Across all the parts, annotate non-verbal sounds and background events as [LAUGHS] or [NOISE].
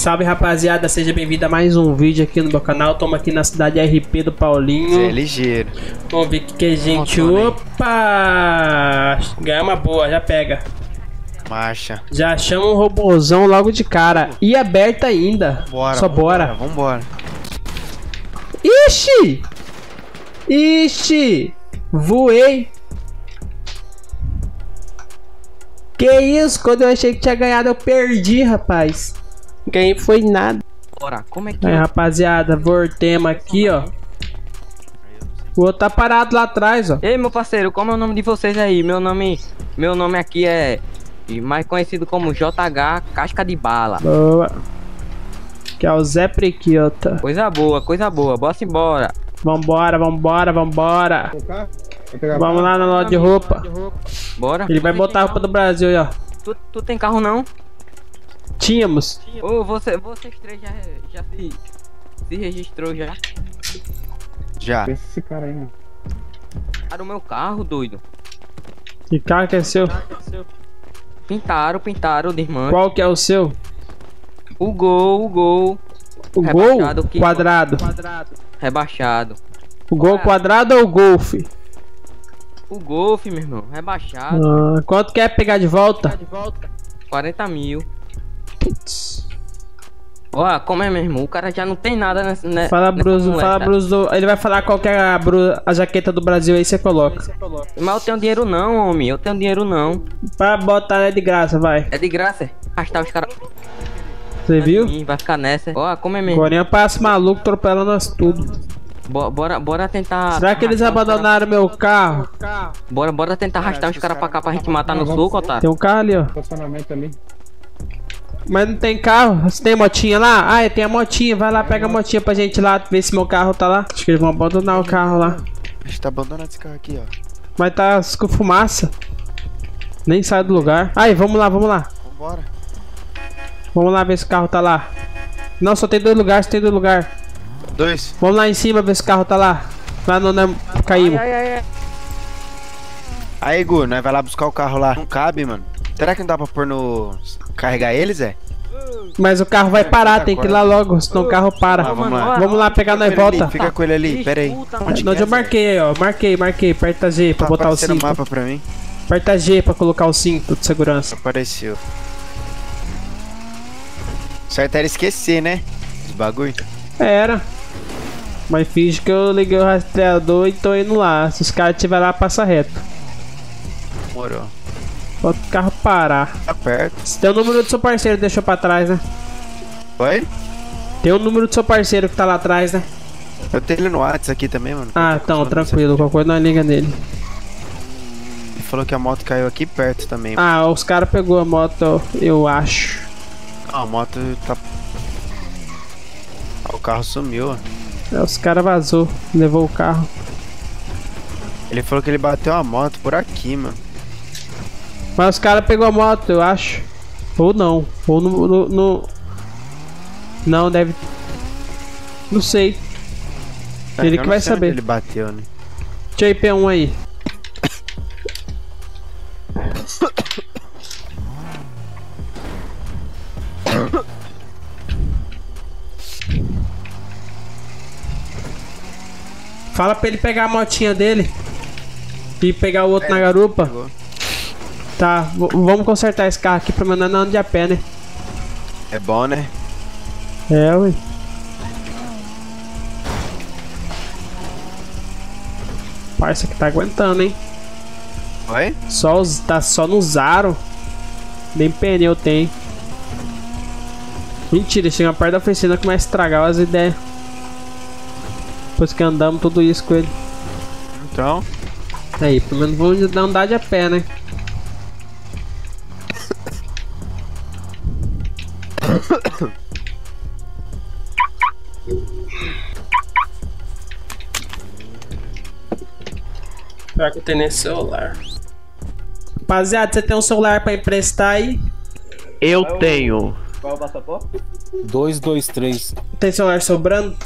Salve rapaziada, seja bem-vindo a mais um vídeo aqui no meu canal. Estamos aqui na cidade RP do Paulinho. É ligeiro. Vamos ver o que, que a gente. Montando aí. Opa! Ganhar uma boa, já pega. Marcha. Já chama um robôzão logo de cara. E aberta ainda. Bora. Só bora. Vambora. Ixi! Ixi! Voei! Que isso? Quando eu achei que tinha ganhado, eu perdi, rapaz. Ganhei foi nada. Bora, como é que Aí, rapaziada, voltemos aqui, ó. O outro tá parado lá atrás, ó. Ei, meu parceiro, como é o nome de vocês aí? Meu nome, meu nome aqui é mais conhecido como JH Casca de Bala. Boa. Que é o Zé Prequiota. Coisa boa, coisa boa. Bora embora. Vambora, vambora, vambora. Vamos lá na loja de roupa. Bora. Ele vai botar a roupa do Brasil aí, ó. Tu, tu tem carro não? Tínhamos. Ô, você, vocês três já, já se, se registrou já? Já. Esse cara aí, mano. Para o meu carro, doido. Que carro que é seu? Pintaram, pintaram, de irmã. Qual que é o seu? O gol, o gol. O gol que- quadrado. Rebaixado. O gol quadrado ou o golfe? O golfe, meu irmão. Rebaixado. Ah, quanto quer pegar de volta? 40 mil. Ó, como é, meu irmão? O cara já não tem nada nessa. né- Fala muleta. fala Bruce do... Ele vai falar qual que é a, a jaqueta do Brasil aí você coloca. Mas eu tenho dinheiro não, homem. Eu tenho dinheiro não. Pra botar é de graça, vai. É de graça. Arrastar os caras. Você viu? Vai ficar nessa. Ó, como é mesmo? Agora passa maluco atropelando nós tudo. Bo- Bora, bora tentar. Será que eles abandonaram meu carro? Bora, bora tentar arrastar os caras pra cá pra gente matar no soco, otário. Tem um carro ali, ó. Estacionamento ali. Mas não tem carro? Você tem motinha lá? Ah, tem a motinha. Vai lá, pega a motinha pra gente lá, ver se meu carro tá lá. Acho que eles vão abandonar o carro lá. A gente tá abandonando esse carro aqui, ó. Mas tá com fumaça. Nem sai do lugar. Aí, vamos lá, vamos lá. Vambora. Vamos lá ver se o carro tá lá. Não, só tem dois lugares, só tem dois lugares. Dois. Vamos lá em cima ver se o carro tá lá. Lá no onde caímos. Ai, ai, ai. Aí, Gu, nós vai lá buscar o carro lá. Não cabe, mano. Será que não dá pra pôr no. Carregar eles, é? Mas o carro vai parar, tem que ir lá logo, senão o carro para. Ah, vamos lá. Vamos lá pegar nós volta. ali, Fica com ele ali, pera aí. Onde eu é, marquei aí, ó. Marquei, marquei. Aperta G pra Tá botar o cinto. mapa pra mim. Aperta G pra colocar o cinto de segurança. Apareceu. Certo era esquecer, né? Os bagulho. Era. Mas finge que eu liguei o rastreador e tô indo lá. Se os caras estiver lá, passa reto. Morou. Bota o carro parar. Tá perto. Tem o número do seu parceiro, deixou pra trás, né? Oi? Tem o número do seu parceiro que tá lá atrás, né? Eu tenho ele no WhatsApp aqui também, mano. Ah, então, tranquilo. Qualquer coisa nós liga nele. Ele falou que a moto caiu aqui perto também. Ah, os caras pegou a moto, eu acho. Ah, a moto tá. Ah, o carro sumiu. ó. É, os caras vazou, levou o carro. Ele falou que ele bateu a moto por aqui, mano. Mas os caras pegou a moto, eu acho. Ou não. Ou no. no- no- Não, deve. Não sei. É, Ele que vai saber. Ele bateu, né? Deixa eu IP1 aí. Fala pra ele pegar a motinha dele e pegar o outro na garupa. Pegou. Tá, vamos consertar esse carro aqui pra mim não andar de a pé, né? É bom, né? É, ui. Parça que tá aguentando, hein? Oi? Só os, tá só no Zaro. Nem pneu tem. Mentira, chega perto da oficina começa a estragar as ideias. Depois que andamos tudo isso com ele. Então. Aí, pelo menos vamos andar de a pé, né? [COUGHS] Será que eu tenho nesse celular? Rapaziada, você tem um celular pra emprestar aí? Eu tenho. 223. Tem celular sobrando?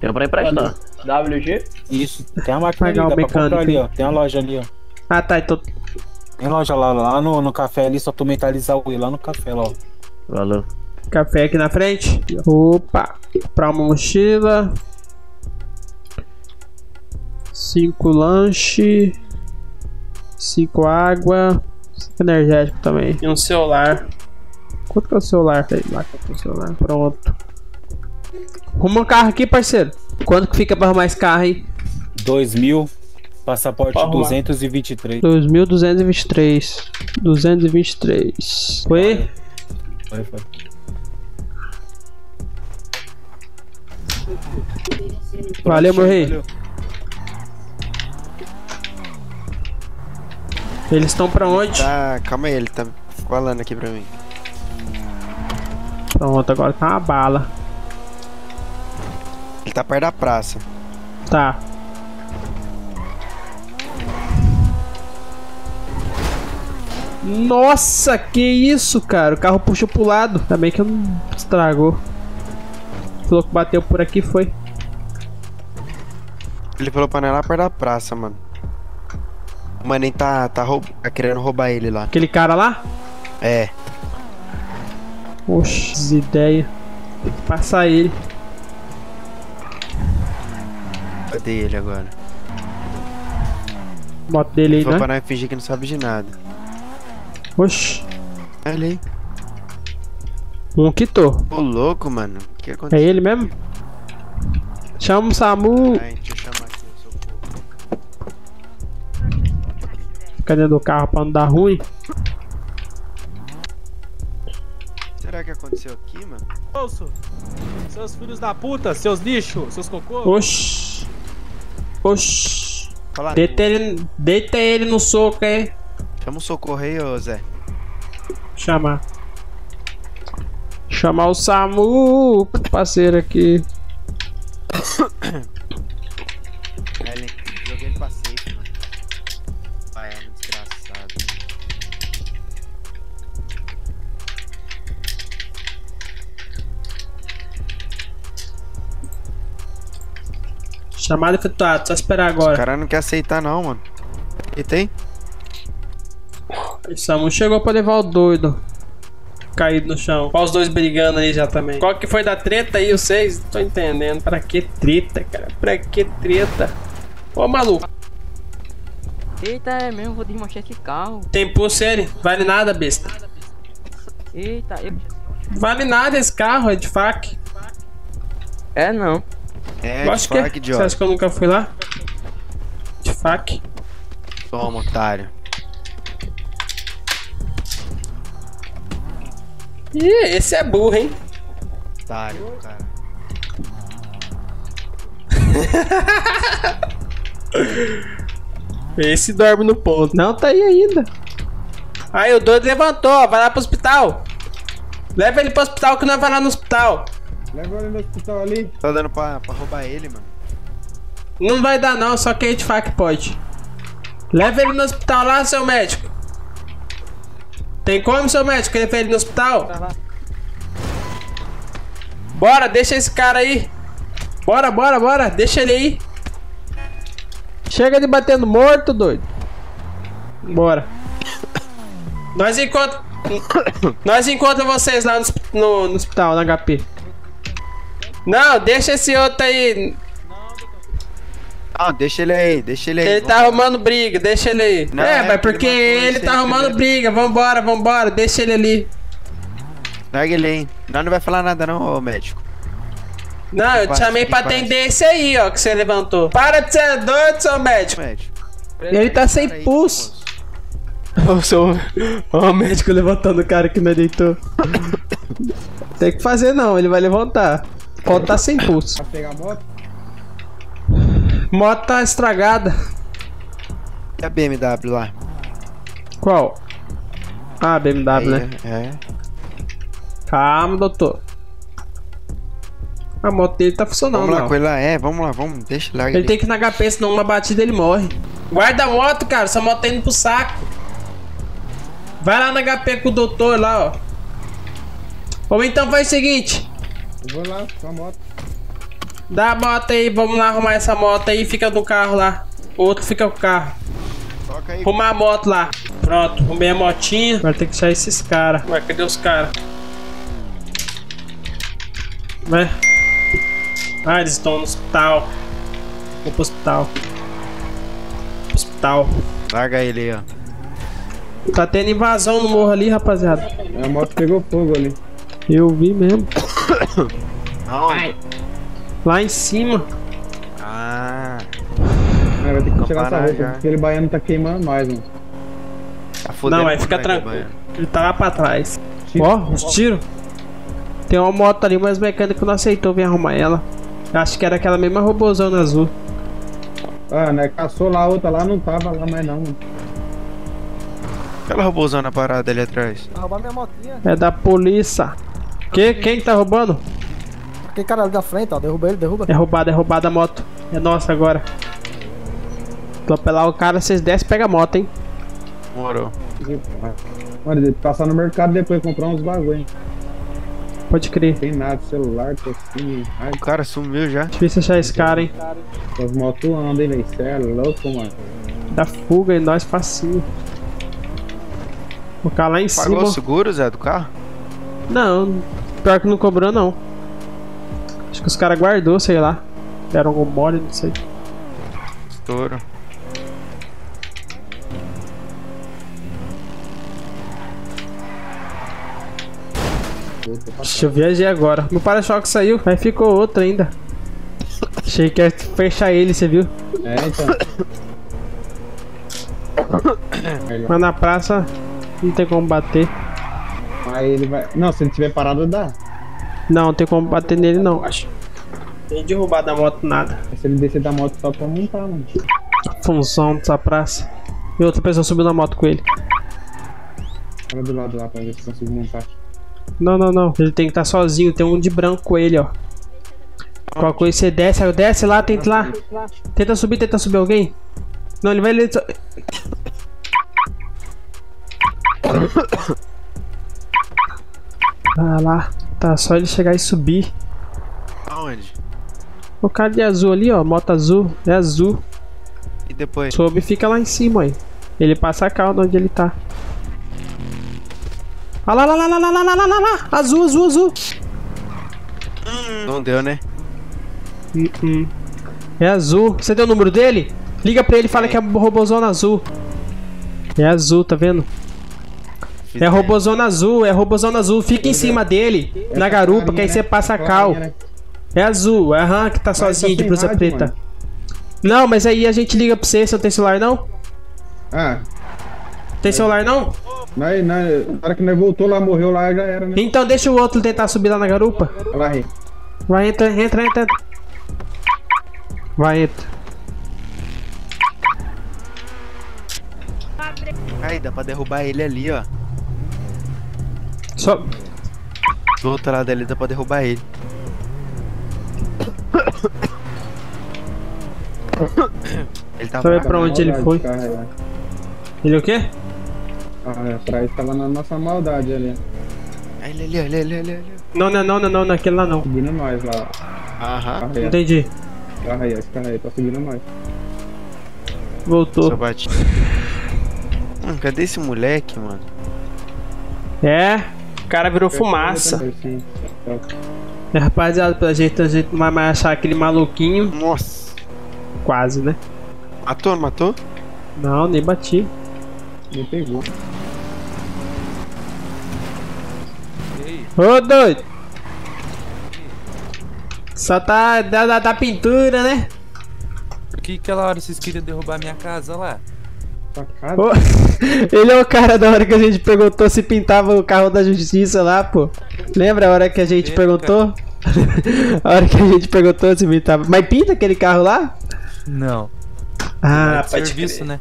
Tenho pra emprestar. WG? Isso. Tem a máquina ali, Pagar o dá pra comprar ali, ó. Tem uma loja ali, ó. Ah tá, então. Tem loja lá, lá no, no café ali, só tu mentalizar o I lá no café, lá, ó. Valeu. Café aqui na frente. Opa. Pra uma mochila. Cinco lanche. Cinco água. Cinco energético também. E um celular. Quanto que é o celular? Sei lá quanto é o celular. Pronto. Arruma um carro aqui, parceiro. Quanto que fica pra arrumar esse carro aí? 2 mil, passaporte Pode arrumar. 223. 2.223. 223. Foi? Foi, foi. Valeu, meu rei. Valeu. Eles estão pra onde? Tá, calma aí, ele tá falando aqui pra mim. Pronto, agora tá uma bala. Ele tá perto da praça. Tá. Nossa, que isso, cara? O carro puxou pro lado. Ainda bem que não estragou. Falou que bateu por aqui, foi. Ele falou pra lá perto da praça, mano. O maninho tá, tá, roub... tá querendo roubar ele lá. Aquele cara lá? É, Oxe, ideia. Tem que passar ele. cadê ele agora? Moto dele Ele aí, né? pra nós fingir que não sabe de nada. Olha ele aí. Um quitou. Ô, louco, mano. O que É aconteceu? ele mesmo? Chama o SAMU. Ai, deixa eu chamar aqui o socorro. Fica dentro do carro pra não dar ruim. Será que aconteceu aqui, mano? Bolso. Seus filhos da puta, seus lixos, seus cocô. Oxi. Oxi. Deita ele, deita ele no soco aí. Chama o socorro aí, ô Zé. Chamar. Chamar o SAMU, parceiro aqui. [COUGHS] Ele... Joguei ele pra safe, mano. Baiano desgraçado. Chamada efetuada, só esperar O agora. cara não quer aceitar não, mano. E tem? O SAMU chegou pra levar o doido. Caído no chão. Olha os dois brigando ali já também. Qual que foi da treta aí, vocês? Tô entendendo. Pra que treta, cara? Pra que treta? Ô maluco, Eita, é mesmo, vou desmanchar esse carro. tem pulso ele? Vale nada, besta. Eita, eu... Vale nada esse carro, é de fac. É não. É, Eu acho que é. fuck, Você acha que eu nunca fui lá? De fac. Toma, otário. Ih, esse é burro, hein? Otário, cara. [LAUGHS] Esse dorme no ponto. Não, tá aí ainda. Aí, o doido levantou, ó, vai lá pro hospital. Leva ele pro hospital que nós vai lá no hospital. Leva ele no hospital ali. Tá dando pra, pra roubar ele, mano. Não vai dar não, só quem de fac pode. Leva ele no hospital lá, seu médico. Tem como, seu médico, levar ele no hospital? Bora, deixa esse cara aí. Bora, bora, bora, deixa ele aí. Chega de batendo morto, doido. Bora. Nós encontra... [COUGHS] Nós encontra vocês lá no, no- no hospital, no HP. Não, deixa esse outro aí. Não, deixa ele aí, deixa ele aí. Ele Vamos tá arrumando briga, deixa ele aí. Não, é, é, mas porque porque ele ele tá aí arrumando primeiro. briga. Vambora, vambora, deixa ele ali. Larga ele aí. Nós não vai falar nada não, ô médico. Não, eu te chamei que pra paz. atender esse aí, ó, que você levantou. Para de ser doido, seu médico. Médico. Ele tá sem Peraí, pulso. seu... Ó, o médico levantando o cara que não deitou. [LAUGHS] Tem que fazer não, ele vai levantar. Pode tá sem pulso. Pra pegar a moto. Moto tá estragada. E a BMW lá? Qual? Ah, BMW, Aí, né? É. Calma, doutor. A moto dele tá funcionando, Vamos lá não. com ele lá. É, vamos lá, vamos. Deixa, larga Ele tem que ir na HP, senão uma batida ele morre. Guarda a moto, cara. Sua moto tá indo pro saco. Vai lá na HP com o doutor lá, ó. Ou então faz o seguinte. Eu vou lá com a moto. Dá a moto aí, vamos lá arrumar essa moto aí. Fica no carro lá. O outro fica com o carro. Toca aí. Arrumar a moto lá. Pronto, arrumei a motinha. Agora tem que achar esses caras. Ué, cadê os caras? Vai. Ah, eles estão no hospital. Vou pro hospital. Hospital. Larga ele aí, ó. Tá tendo invasão no morro ali, rapaziada. A moto pegou fogo ali. Eu vi mesmo. [COUGHS] Aonde? Lá em cima. Ah, vai ter que tirar essa roupa, já. porque aquele baiano tá queimando nós, mano. tá fodendo. Não, vai ficar nós, tranquilo. Ele tá lá pra trás. Ó, os tiros. Tem uma moto ali, mas o mecânico não aceitou vir arrumar ela. Acho que era aquela mesma robozona azul. Ah, né? Caçou lá, a outra lá não tava lá mais não. Aquela robôzona parada ali atrás. Vai roubar minha motinha. É da polícia. Que? Quem tá roubando? Aquele cara ali da frente, ó. Derruba ele, derruba. É roubada, é roubada a moto. É nossa agora. Atropelar o cara, vocês descem e pega a moto, hein? Morou. Mano, ele passar no mercado depois comprar uns bagulho, hein. Pode crer. Tem nada, celular, tocinho. Ai, O cara sumiu já. Difícil achar esse cara, hein? as motos andam, hein, velho. Cê é louco, mano. Da fuga e nós facinho. Vou ficar lá em Pagou cima. o seguro, Zé, do carro? Não, pior que não cobrou não. Que os caras guardou, sei lá. Deram algum mole, não sei. Estouro. Ixi, eu viajei agora. Meu para-choque saiu, aí ficou outro ainda. Achei que ia fechar ele, você viu? É, então. [COUGHS] Mas na praça não tem como bater. Aí ele vai. Não, se ele tiver parado, dá. Não, não tem como bater nele não, acho. Tem derrubar da moto nada. Se ele descer da moto só pra montar, mano. Função dessa praça. E outra pessoa subiu na moto com ele. Olha do lado lá pra ver se consigo montar. Não, não, não. Ele tem que estar sozinho. Tem um de branco com ele, ó. Qualquer coisa você desce, desce lá, tenta lá. Tenta subir, tenta subir alguém. Não, ele vai. Ele... só- [COUGHS] Ah lá. Tá, só ele chegar e subir. Aonde? O cara de azul ali, ó. Moto azul. É azul. E depois? Sobe e fica lá em cima aí. Ele passa a calma onde ele tá. Ah lá, lá, lá, lá, lá, lá, lá, lá, lá, lá. Azul, azul, azul. Não deu, né? Hum, hum. É azul. Você deu o número dele? Liga pra ele e fala que é robozona azul. É azul, tá vendo? É robozona azul, é robozona azul. Fica em cima dele, na garupa, que aí você passa a cal. Né? É azul, é aham, que tá sozinho de blusa rádio, preta. mano. Não, mas aí a gente liga pra você, você não tem celular não? Ah, Tem celular não? nós, nós, na hora que nós voltou lá, morreu lá, já era, né? Então deixa o outro tentar subir lá na garupa. Vai, entra, entra, entra. entra. Vai, entra. Aí, dá pra derrubar ele ali, ó. Só... Do outro lado ali dá pra derrubar ele. Ele tá Só fraco. pra onde ele foi? cara, é. Ele o quê? Ah, é, atrás tava na nossa maldade ali. Aí, Ele ali, ali, ali, ali, ali. Não, não, não, não, não, naquele lá não. Seguindo nós lá. Aham. Carro aí, ó. Entendi. Carro aí, esse carro aí, tá seguindo nós. Só Voltou. bate. Hum, cadê esse moleque, mano? É, o cara virou fumaça. É, rapaziada, pela jeito a gente não vai mais achar aquele maluquinho. Nossa. Quase, né? Matou, não matou? Não, nem bati. me pegou. Ô, doido! Só tá da, da, da pintura, né? Por que aquela hora vocês queriam derrubar minha casa lá? [LAUGHS] Ele é o cara da hora que a gente perguntou se pintava o carro da justiça lá, pô. Lembra a hora que a gente Lembro, perguntou? [LAUGHS] a hora que a gente perguntou se pintava. Mas pinta aquele carro lá? Não. Ah, é de pode serviço, crer. né?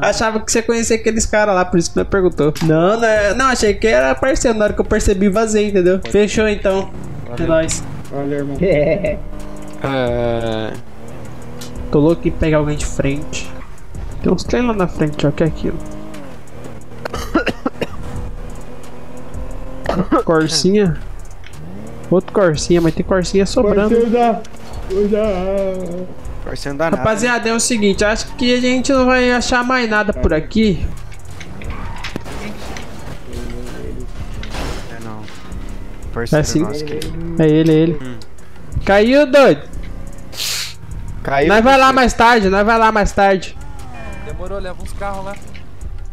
Achava que você conhecia aqueles caras lá, por isso que não perguntou. Não, né? Não, achei que era parceiro. Na hora que eu percebi, vazei, entendeu? Fechou então. É nóis. Olha, irmão. É. Tô louco em pegar alguém de frente. Tem uns trem lá na frente, ó. Que é aquilo? [COUGHS] Corsinha. Outro corsinha, mas tem corsinha sobrando. Eu já... Parceiro danado. Rapaziada, é o seguinte, acho que a gente não vai achar mais nada por aqui. É, não. parceiro É sim. nosso. É ele, é ele. Caiu, doido. Caiu. Nós vai lá mais tarde, nós vai lá mais tarde. Demorou, leva uns carros lá.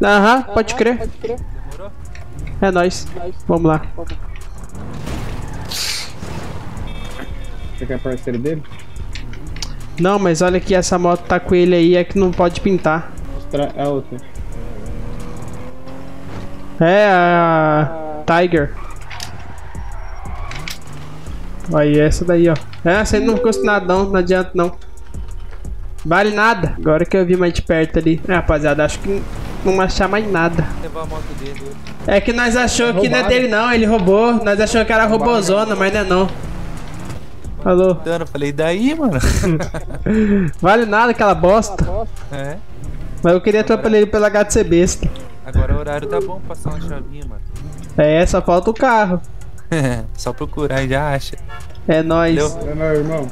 Aham, pode crer. Demorou? É nóis. Vamos lá. Você quer parceiro dele? Não, mas olha que essa moto tá com ele aí, é que não pode pintar. A outra. É a Tiger. Aí, essa daí, ó. É, Essa aí não custa nada não, não adianta não. Vale nada. Agora que eu vi mais de perto ali. É, rapaziada, acho que não vai achar mais nada. Levar a moto dele. É que nós achou que não é dele não, ele roubou. Nós achou que era robozona, mas não é não. Alô, Dano, falei, daí, mano? [LAUGHS] vale nada aquela bosta. É. Mas eu queria atropelar ele pela HTC besta. Agora o horário tá bom pra passar uma chavinha, mano. É, só falta o carro. [LAUGHS] Só procurar e já acha. É nóis. Valeu. É meu irmão.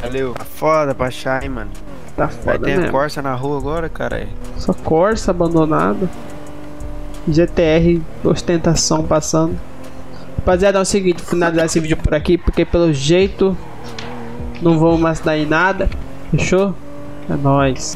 Valeu. Tá foda pra achar, hein, mano. Tá Vai foda ter mesmo. Corsa na rua agora, cara. Só Corsa abandonado. GTR ostentação passando. Rapaziada, é o seguinte, finalizar esse vídeo por aqui, porque pelo jeito não vou mais dar em nada. Fechou? É nóis.